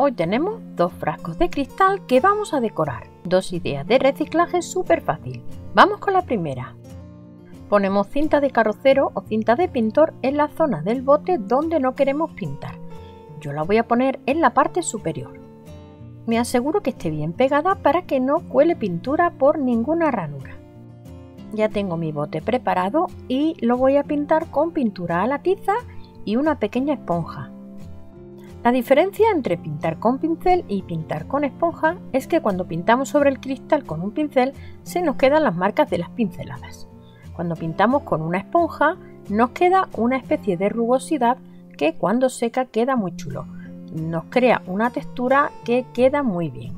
Hoy tenemos dos frascos de cristal que vamos a decorar. Dos ideas de reciclaje súper fácil. Vamos con la primera. Ponemos cinta de carrocero o cinta de pintor en la zona del bote donde no queremos pintar. Yo la voy a poner en la parte superior. Me aseguro que esté bien pegada para que no cuele pintura por ninguna ranura. Ya tengo mi bote preparado y lo voy a pintar con pintura a la tiza y una pequeña esponja. La diferencia entre pintar con pincel y pintar con esponja es que cuando pintamos sobre el cristal con un pincel se nos quedan las marcas de las pinceladas. Cuando pintamos con una esponja nos queda una especie de rugosidad que cuando seca queda muy chulo. Nos crea una textura que queda muy bien.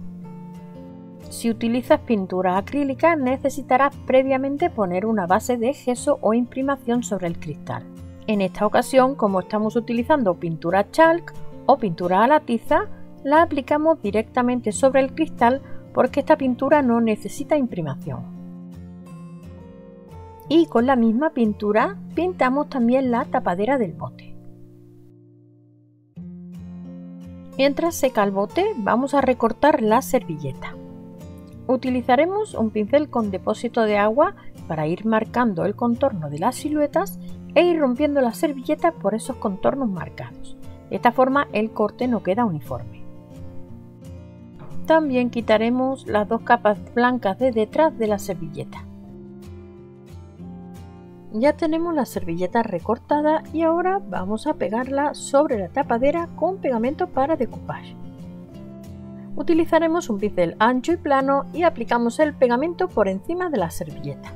Si utilizas pintura acrílica necesitarás previamente poner una base de gesso o imprimación sobre el cristal. En esta ocasión, como estamos utilizando pintura chalk o pintura a la tiza, la aplicamos directamente sobre el cristal porque esta pintura no necesita imprimación. Y con la misma pintura pintamos también la tapadera del bote. Mientras seca el bote vamos a recortar la servilleta. Utilizaremos un pincel con depósito de agua para ir marcando el contorno de las siluetas e ir rompiendo la servilleta por esos contornos marcados. De esta forma el corte no queda uniforme. También quitaremos las dos capas blancas de detrás de la servilleta. Ya tenemos la servilleta recortada y ahora vamos a pegarla sobre la tapadera con pegamento para decoupage. Utilizaremos un pincel ancho y plano y aplicamos el pegamento por encima de la servilleta.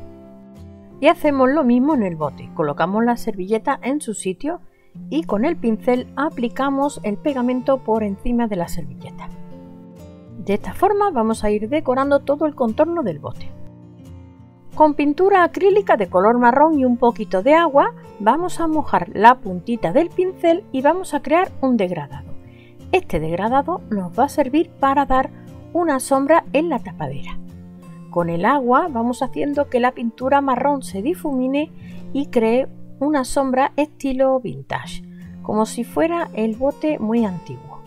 Y hacemos lo mismo en el bote, colocamos la servilleta en su sitio y con el pincel aplicamos el pegamento por encima de la servilleta. De esta forma vamos a ir decorando todo el contorno del bote. Con pintura acrílica de color marrón y un poquito de agua vamos a mojar la puntita del pincel y vamos a crear un degradado. Este degradado nos va a servir para dar una sombra en la tapadera. Con el agua vamos haciendo que la pintura marrón se difumine y cree una sombra estilo vintage, como si fuera el bote muy antiguo.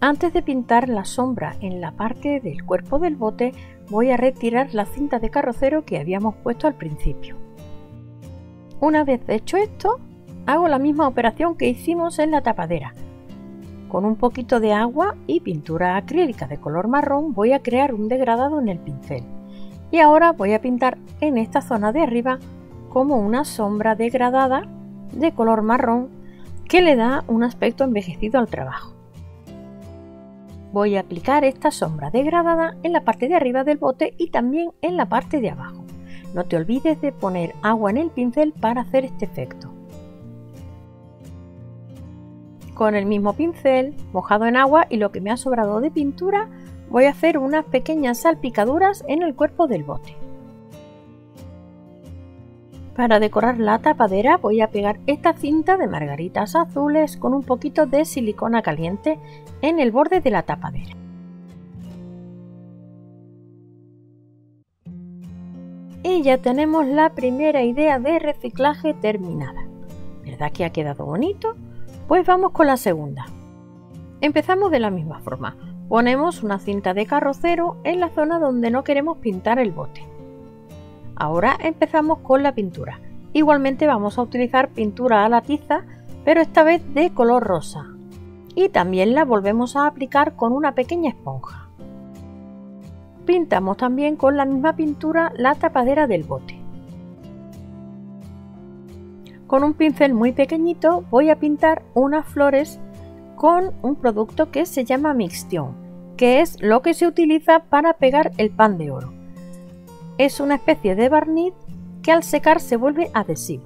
Antes de pintar la sombra en la parte del cuerpo del bote, voy a retirar la cinta de carrocero que habíamos puesto al principio. Una vez hecho esto, hago la misma operación que hicimos en la tapadera. Con un poquito de agua y pintura acrílica de color marrón voy a crear un degradado en el pincel y ahora voy a pintar en esta zona de arriba como una sombra degradada de color marrón que le da un aspecto envejecido al trabajo. Voy a aplicar esta sombra degradada en la parte de arriba del bote y también en la parte de abajo. No te olvides de poner agua en el pincel para hacer este efecto. Con el mismo pincel, mojado en agua y lo que me ha sobrado de pintura, voy a hacer unas pequeñas salpicaduras en el cuerpo del bote. Para decorar la tapadera voy a pegar esta cinta de margaritas azules con un poquito de silicona caliente en el borde de la tapadera. Y ya tenemos la primera idea de reciclaje terminada. ¿Verdad que ha quedado bonito? Pues vamos con la segunda. Empezamos de la misma forma. Ponemos una cinta de carrocero en la zona donde no queremos pintar el bote. Ahora empezamos con la pintura. Igualmente vamos a utilizar pintura a la tiza, pero esta vez de color rosa. Y también la volvemos a aplicar con una pequeña esponja. Pintamos también con la misma pintura la tapadera del bote. Con un pincel muy pequeñito voy a pintar unas flores con un producto que se llama Mixtion, que es lo que se utiliza para pegar el pan de oro. Es una especie de barniz que al secar se vuelve adhesivo.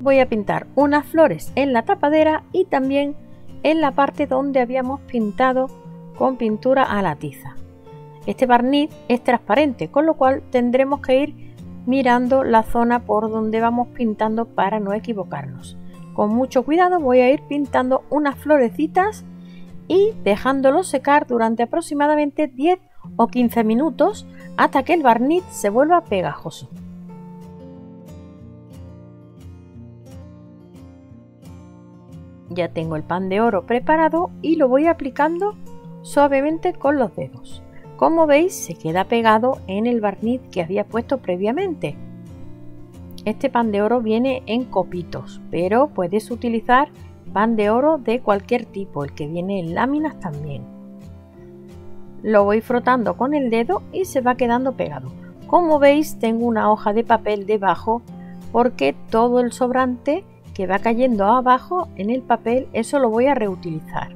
Voy a pintar unas flores en la tapadera y también en la parte donde habíamos pintado con pintura a la tiza. Este barniz es transparente, con lo cual tendremos que ir mirando la zona por donde vamos pintando para no equivocarnos. Con mucho cuidado voy a ir pintando unas florecitas y dejándolo secar durante aproximadamente 10 o 15 minutos hasta que el barniz se vuelva pegajoso. Ya tengo el pan de oro preparado y lo voy aplicando suavemente con los dedos. Como veis se queda pegado en el barniz que había puesto previamente. Este pan de oro viene en copitos, pero puedes utilizar pan de oro de cualquier tipo, el que viene en láminas también. Lo voy frotando con el dedo y se va quedando pegado. Como veis tengo una hoja de papel debajo porque todo el sobrante que va cayendo abajo en el papel eso lo voy a reutilizar.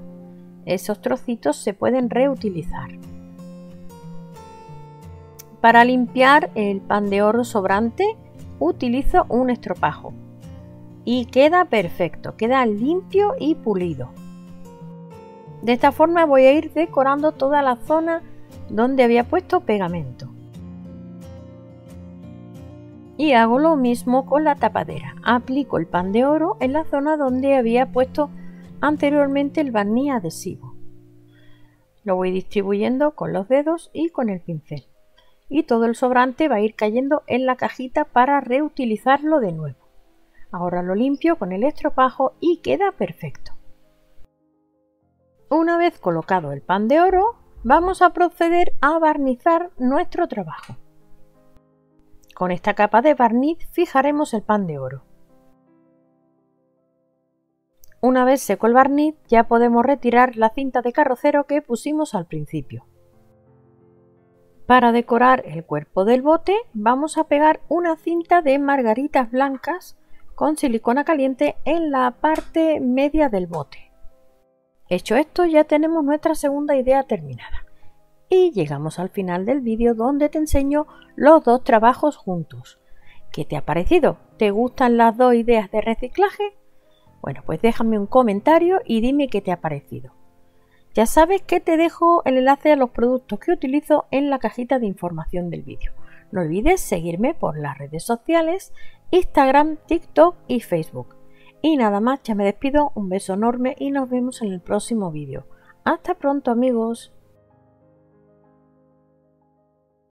Esos trocitos se pueden reutilizar. Para limpiar el pan de oro sobrante utilizo un estropajo y queda perfecto, queda limpio y pulido. De esta forma voy a ir decorando toda la zona donde había puesto pegamento. Y hago lo mismo con la tapadera. Aplico el pan de oro en la zona donde había puesto anteriormente el barniz adhesivo. Lo voy distribuyendo con los dedos y con el pincel. Y todo el sobrante va a ir cayendo en la cajita para reutilizarlo de nuevo. Ahora lo limpio con el estropajo y queda perfecto. Una vez colocado el pan de oro, vamos a proceder a barnizar nuestro trabajo. Con esta capa de barniz fijaremos el pan de oro. Una vez seco el barniz ya podemos retirar la cinta de carrocero que pusimos al principio. Para decorar el cuerpo del bote vamos a pegar una cinta de margaritas blancas con silicona caliente en la parte media del bote. Hecho esto ya tenemos nuestra segunda idea terminada. Y llegamos al final del vídeo donde te enseño los dos trabajos juntos. ¿Qué te ha parecido? ¿Te gustan las dos ideas de reciclaje? Bueno, pues déjame un comentario y dime qué te ha parecido. Ya sabes que te dejo el enlace a los productos que utilizo en la cajita de información del vídeo. No olvides seguirme por las redes sociales, Instagram, TikTok y Facebook. Y nada más, ya me despido, un beso enorme y nos vemos en el próximo vídeo. Hasta pronto amigos.